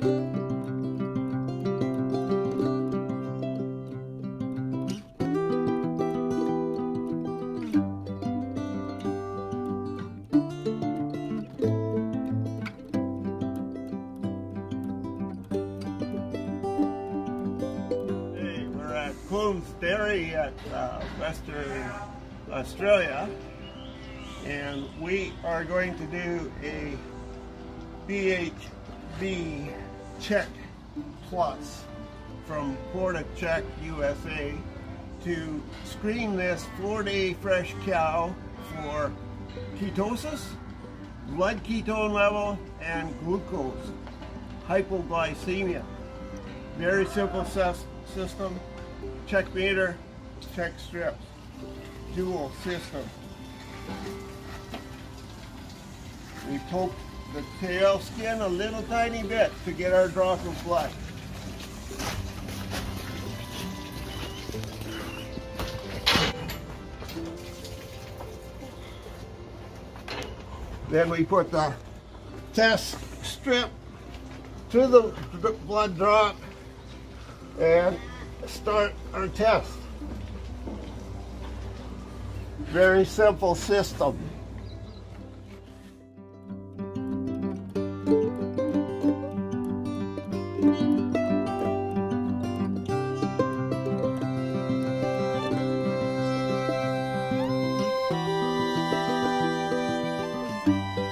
Hey, we're at Clones Dairy at uh, Western Australia, and we are going to do a BHB Check Plus from Porta Check USA to screen this four-day fresh cow for ketosis, blood ketone level, and glucose, hypoglycemia. Very simple sys- system. Check meter, check strips. Dual system. We poke the tail skin a little tiny bit to get our drop of blood. Then we put the test strip to the blood drop and start our test. Very simple system. you